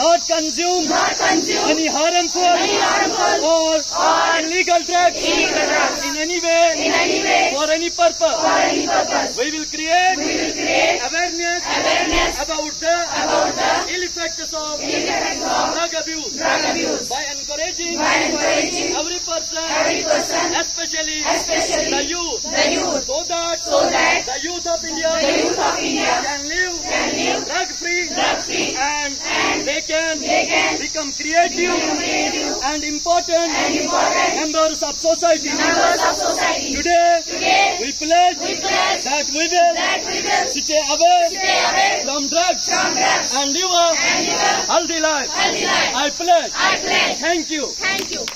not consume any harmful or illegal drugs in any way for any purpose. We will create awareness about the ill effects of drug abuse by encouraging every person, especially the youth, so that the youth of India can live drug free and they can become creative and important members of society. Today, we pledge that we will stay away from drugs and live a healthy life. I pledge. Thank you. Thank you.